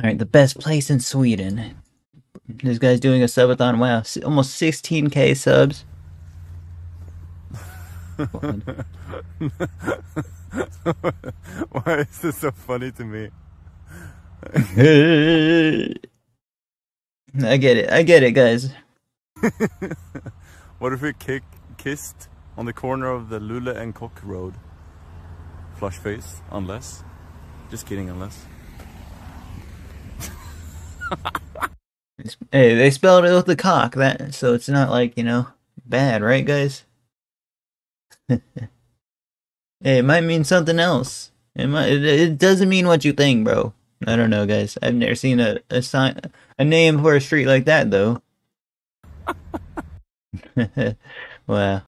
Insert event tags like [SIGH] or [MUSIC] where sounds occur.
Alright, the best place in Sweden. This guy's doing a subathon. Wow, almost 16k subs. [LAUGHS] Why is this so funny to me? [LAUGHS] I get it. I get it, guys. [LAUGHS] What if we kick, kissed on the corner of the Lule and Cock Road? Flush face, unless. Just kidding, unless. [LAUGHS] Hey, they spelled it with the cock, that so it's not like you know bad, right, guys? [LAUGHS] hey, it might mean something else. It might. It, it doesn't mean what you think, bro. I don't know, guys. I've never seen a a sign, a name for a street like that, though. [LAUGHS] wow.